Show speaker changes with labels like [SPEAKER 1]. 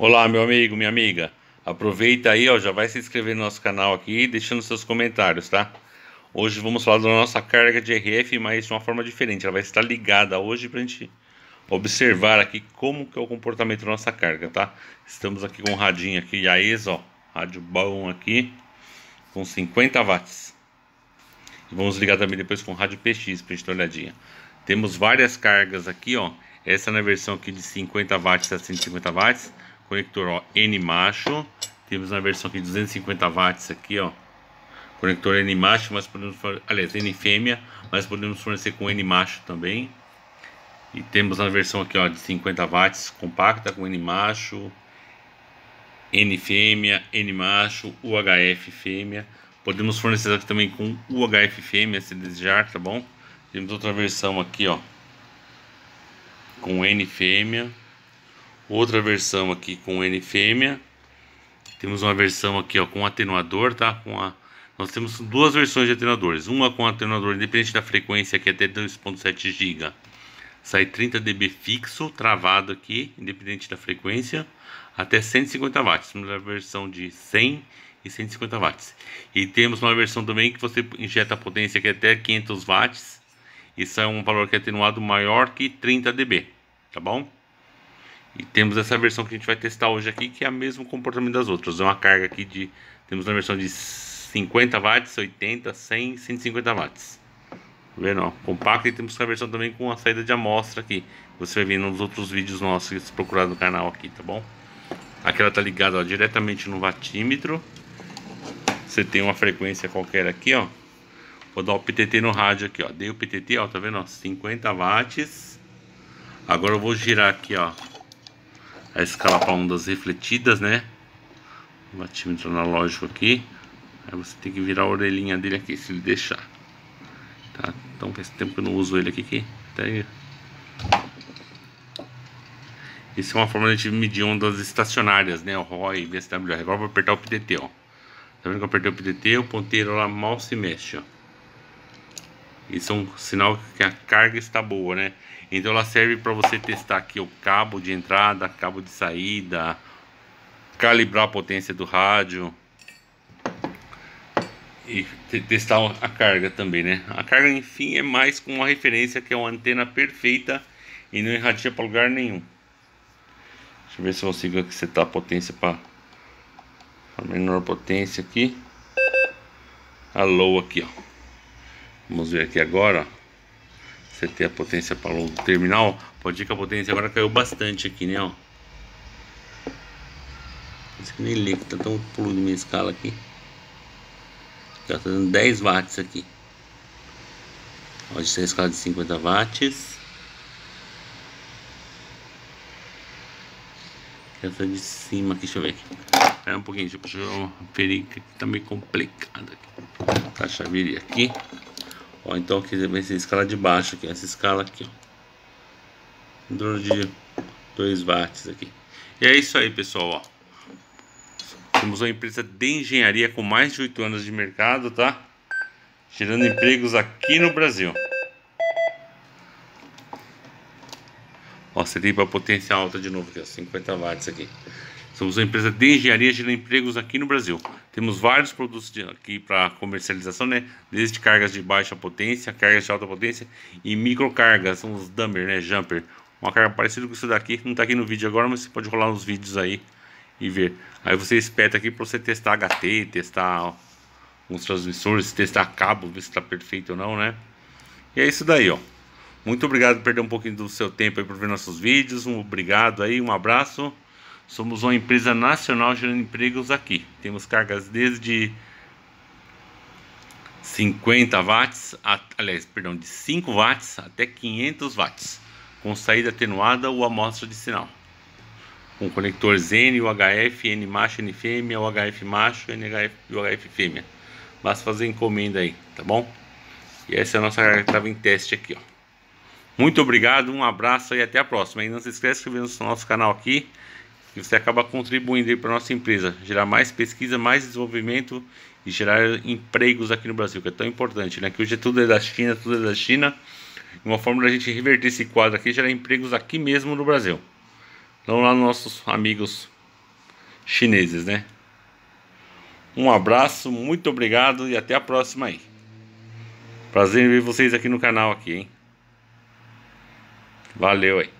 [SPEAKER 1] Olá, meu amigo, minha amiga. Aproveita aí, ó, já vai se inscrever no nosso canal aqui, deixando seus comentários, tá? Hoje vamos falar da nossa carga de RF, mas de uma forma diferente. Ela vai estar ligada hoje pra gente observar aqui como que é o comportamento da nossa carga, tá? Estamos aqui com um radinho aqui AES, ó, rádio bom aqui, com 50 watts. E vamos ligar também depois com rádio PX pra gente dar uma olhadinha. Temos várias cargas aqui, ó. Essa na versão aqui de 50 watts a 150 watts conector ó, N macho. Temos na versão aqui 250 watts aqui, ó. Conector N macho, mas podemos, aliás, N fêmea, mas podemos fornecer com N macho também. E temos na versão aqui, ó, de 50 watts compacta com N macho, N fêmea, N macho, UHF fêmea. Podemos fornecer aqui também com UHF fêmea, se desejar, tá bom? Temos outra versão aqui, ó, com N fêmea outra versão aqui com N fêmea. Temos uma versão aqui ó, com atenuador, tá? Com a... Nós temos duas versões de atenuadores. Uma com atenuador independente da frequência, que é até 2.7 GB. Sai 30 dB fixo, travado aqui, independente da frequência, até 150 watts. Temos a versão de 100 e 150 watts. E temos uma versão também que você injeta a potência que é até 500 watts. Isso é um valor que é atenuado maior que 30 dB, tá bom? E temos essa versão que a gente vai testar hoje aqui, que é o mesmo comportamento das outras. É uma carga aqui de... Temos uma versão de 50 watts, 80, 100, 150 watts. Tá vendo? Ó, compacto e temos a versão também com a saída de amostra aqui. Você vai ver nos outros vídeos nossos, se procurar no canal aqui, tá bom? Aqui ela tá ligada ó, diretamente no watímetro. Você tem uma frequência qualquer aqui, ó. Vou dar o PTT no rádio aqui, ó. Dei o PTT, ó, tá vendo? Ó, 50 watts. Agora eu vou girar aqui, ó a escala para ondas refletidas, né? O batímetro analógico aqui. Aí você tem que virar a orelhinha dele aqui, se ele deixar. Tá? Então faz tempo que eu não uso ele aqui. Que até... Isso é uma forma de medir ondas estacionárias, né? O ROI, VSWR. Agora vou apertar o PDT, ó. Tá vendo que eu apertei o PDT? O ponteiro lá mal se mexe, ó. Isso é um sinal que a carga está boa, né? Então ela serve para você testar aqui o cabo de entrada, cabo de saída, calibrar a potência do rádio e testar a carga também, né? A carga, enfim, é mais com uma referência que é uma antena perfeita e não irradia para lugar nenhum. Deixa eu ver se eu consigo aqui setar a potência para a menor potência aqui. A low aqui, ó. Vamos ver aqui agora. Você ter a potência para o terminal. Pode ver que a potência agora caiu bastante aqui, né? Ó. Isso que nem lê que tá tão pulo de minha escala aqui. Já tá dando 10 watts aqui. Pode ser a escala de 50 watts. Essa de cima aqui, deixa eu ver aqui. Espera um pouquinho, deixa eu ferir que tá meio complicado aqui. Tá a aqui. Ó, então aqui vai ser a escala de baixo aqui, essa escala aqui, ó. Torno de 2 watts aqui. E é isso aí, pessoal, ó. Temos uma empresa de engenharia com mais de 8 anos de mercado, tá? Gerando empregos aqui no Brasil. Ó, você tem para potência alta de novo aqui, ó, 50 watts aqui. Somos uma empresa de engenharia gerando empregos aqui no Brasil. Temos vários produtos de, aqui para comercialização, né? Desde cargas de baixa potência, cargas de alta potência e microcargas, são os dumper, né? Jumper. Uma carga parecida com isso daqui, não está aqui no vídeo agora, mas você pode rolar nos vídeos aí e ver. Aí você espeta aqui para você testar HT, testar os transmissores, testar cabo, ver se está perfeito ou não, né? E é isso daí, ó. Muito obrigado por perder um pouquinho do seu tempo aí por ver nossos vídeos. Um obrigado aí, um abraço. Somos uma empresa nacional gerando empregos aqui. Temos cargas desde 50 watts, a, aliás, perdão, de 5 watts até 500 watts, com saída atenuada ou amostra de sinal. Com conectores N, UHF, N macho, N fêmea, UHF macho, NHF e UHF fêmea. Basta fazer encomenda aí, tá bom? E essa é a nossa carga que estava em teste aqui, ó. Muito obrigado, um abraço e até a próxima. E não se esqueça de se inscrever no nosso canal aqui e você acaba contribuindo para a nossa empresa, gerar mais pesquisa, mais desenvolvimento e gerar empregos aqui no Brasil, que é tão importante, né? Que hoje tudo é da China, tudo é da China. Uma forma da gente reverter esse quadro aqui, gerar empregos aqui mesmo no Brasil. Então lá nossos amigos chineses, né? Um abraço, muito obrigado e até a próxima aí. Prazer em ver vocês aqui no canal aqui, hein? Valeu aí.